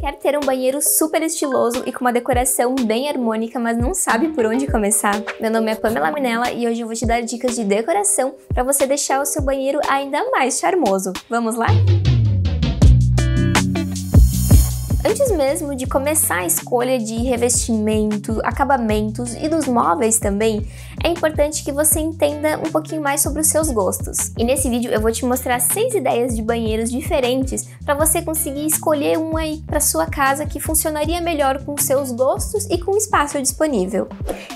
Quer ter um banheiro super estiloso e com uma decoração bem harmônica, mas não sabe por onde começar? Meu nome é Pamela Minella e hoje eu vou te dar dicas de decoração para você deixar o seu banheiro ainda mais charmoso. Vamos lá? Antes mesmo de começar a escolha de revestimento, acabamentos e dos móveis também, é importante que você entenda um pouquinho mais sobre os seus gostos. E nesse vídeo eu vou te mostrar seis ideias de banheiros diferentes para você conseguir escolher um aí para sua casa que funcionaria melhor com seus gostos e com o espaço disponível.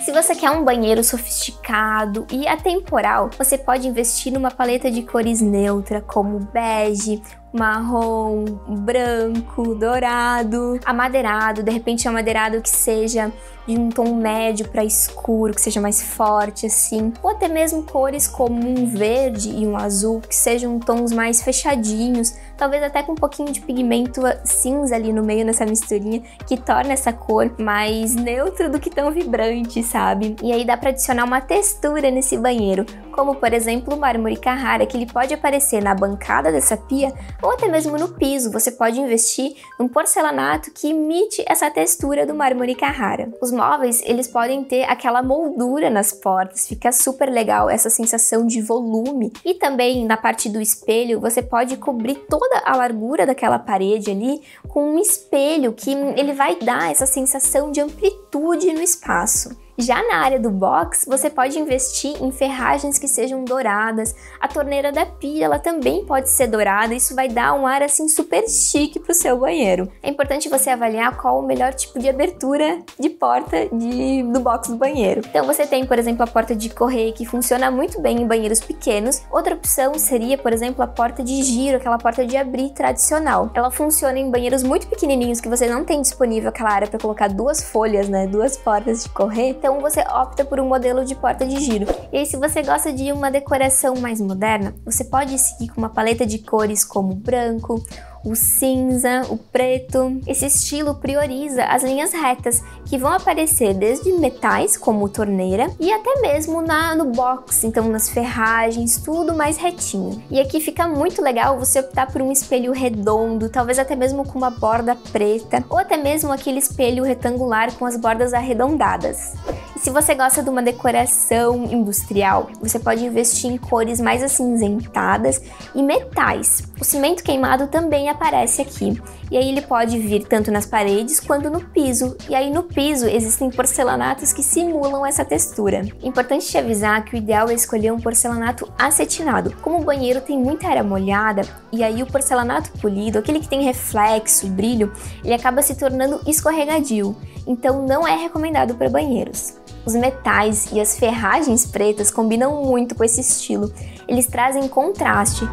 Se você quer um banheiro sofisticado e atemporal, você pode investir numa paleta de cores neutra como bege, marrom, branco, dourado, amadeirado, de repente é um amadeirado que seja de um tom médio para escuro, que seja mais forte assim, ou até mesmo cores como um verde e um azul, que sejam tons mais fechadinhos, talvez até com um pouquinho de pigmento cinza ali no meio nessa misturinha, que torna essa cor mais neutra do que tão vibrante, sabe? E aí dá para adicionar uma textura nesse banheiro, como por exemplo o mármore Carrara, que ele pode aparecer na bancada dessa pia ou até mesmo no piso. Você pode investir num porcelanato que imite essa textura do mármore Carrara. Os móveis, eles podem ter aquela moldura nas portas, fica super legal essa sensação de volume. E também na parte do espelho, você pode cobrir toda a largura daquela parede ali com um espelho que ele vai dar essa sensação de amplitude no espaço. Já na área do box, você pode investir em ferragens que sejam douradas. A torneira da pia, ela também pode ser dourada, isso vai dar um ar assim super chique pro seu banheiro. É importante você avaliar qual o melhor tipo de abertura de porta de, do box do banheiro. Então você tem, por exemplo, a porta de correio que funciona muito bem em banheiros pequenos. Outra opção seria, por exemplo, a porta de giro, aquela porta de abrir tradicional. Ela funciona em banheiros muito pequenininhos que você não tem disponível aquela área para colocar duas folhas, né, duas portas de correr então você opta por um modelo de porta de giro. E aí, se você gosta de uma decoração mais moderna, você pode seguir com uma paleta de cores como branco, o cinza, o preto. Esse estilo prioriza as linhas retas, que vão aparecer desde metais, como torneira, e até mesmo na, no box, então nas ferragens, tudo mais retinho. E aqui fica muito legal você optar por um espelho redondo, talvez até mesmo com uma borda preta, ou até mesmo aquele espelho retangular com as bordas arredondadas. Se você gosta de uma decoração industrial, você pode investir em cores mais acinzentadas e metais. O cimento queimado também aparece aqui. E aí ele pode vir tanto nas paredes quanto no piso. E aí no piso existem porcelanatos que simulam essa textura. Importante te avisar que o ideal é escolher um porcelanato acetinado. Como o banheiro tem muita área molhada, e aí o porcelanato polido, aquele que tem reflexo, brilho, ele acaba se tornando escorregadio. Então não é recomendado para banheiros. Os metais e as ferragens pretas combinam muito com esse estilo, eles trazem contraste.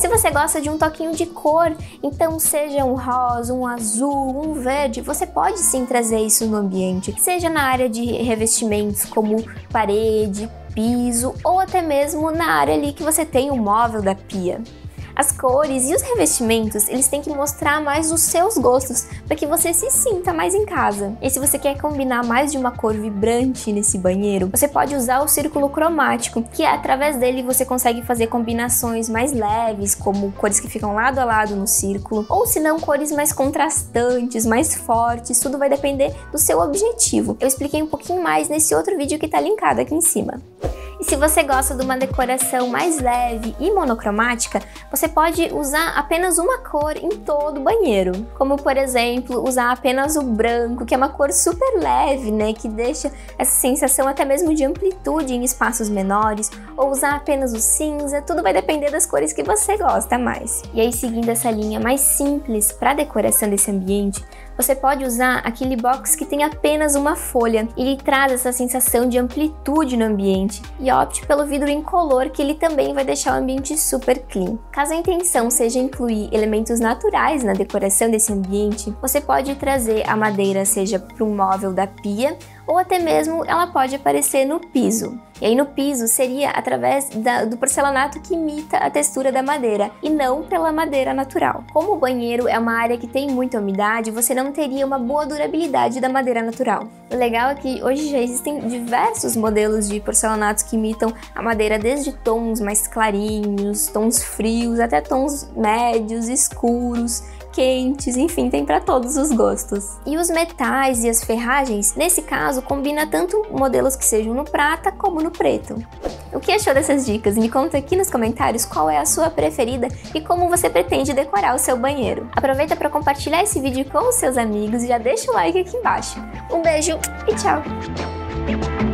Se você gosta de um toquinho de cor, então seja um rosa, um azul, um verde, você pode sim trazer isso no ambiente, seja na área de revestimentos como parede, piso ou até mesmo na área ali que você tem o móvel da pia. As cores e os revestimentos, eles têm que mostrar mais os seus gostos para que você se sinta mais em casa. E se você quer combinar mais de uma cor vibrante nesse banheiro, você pode usar o círculo cromático, que através dele você consegue fazer combinações mais leves, como cores que ficam lado a lado no círculo, ou se não cores mais contrastantes, mais fortes, tudo vai depender do seu objetivo. Eu expliquei um pouquinho mais nesse outro vídeo que está linkado aqui em cima. E se você gosta de uma decoração mais leve e monocromática, você pode usar apenas uma cor em todo o banheiro. Como, por exemplo, usar apenas o branco, que é uma cor super leve, né? Que deixa essa sensação até mesmo de amplitude em espaços menores. Ou usar apenas o cinza, tudo vai depender das cores que você gosta mais. E aí, seguindo essa linha mais simples para decoração desse ambiente, você pode usar aquele box que tem apenas uma folha. Ele traz essa sensação de amplitude no ambiente e opte pelo vidro incolor que ele também vai deixar o ambiente super clean. Caso a intenção seja incluir elementos naturais na decoração desse ambiente, você pode trazer a madeira seja para um móvel da pia ou até mesmo ela pode aparecer no piso. E aí no piso seria através da, do porcelanato que imita a textura da madeira e não pela madeira natural. Como o banheiro é uma área que tem muita umidade, você não teria uma boa durabilidade da madeira natural. O legal é que hoje já existem diversos modelos de porcelanatos que imitam a madeira desde tons mais clarinhos, tons frios, até tons médios, escuros quentes, enfim, tem para todos os gostos. E os metais e as ferragens, nesse caso, combina tanto modelos que sejam no prata como no preto. O que achou dessas dicas? Me conta aqui nos comentários qual é a sua preferida e como você pretende decorar o seu banheiro. Aproveita para compartilhar esse vídeo com os seus amigos e já deixa o like aqui embaixo. Um beijo e tchau!